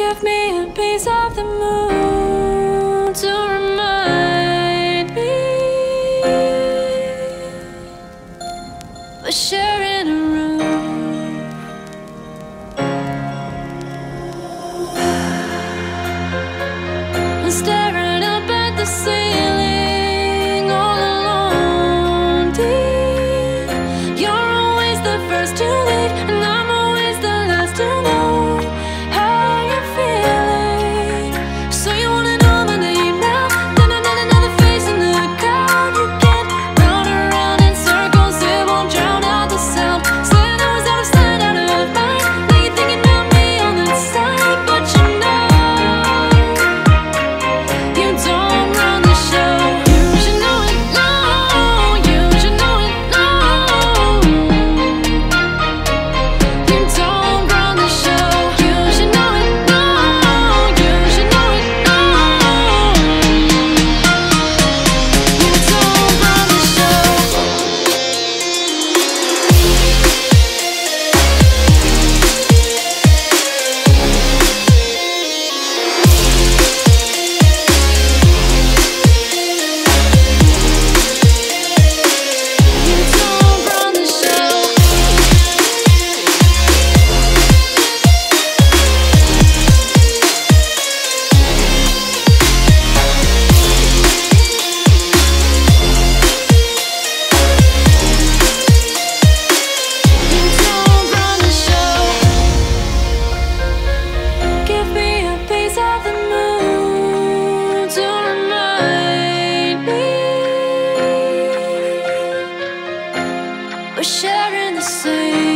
Give me a piece of the moon to remind me we're sharing a room. And staring see.